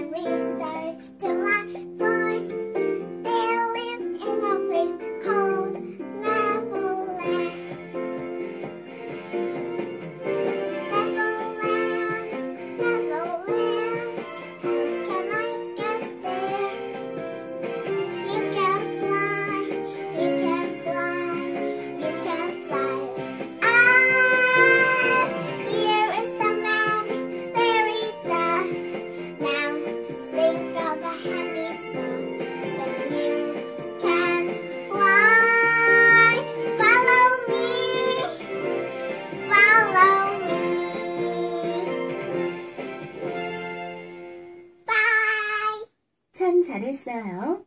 memories starts to 참 잘했어요.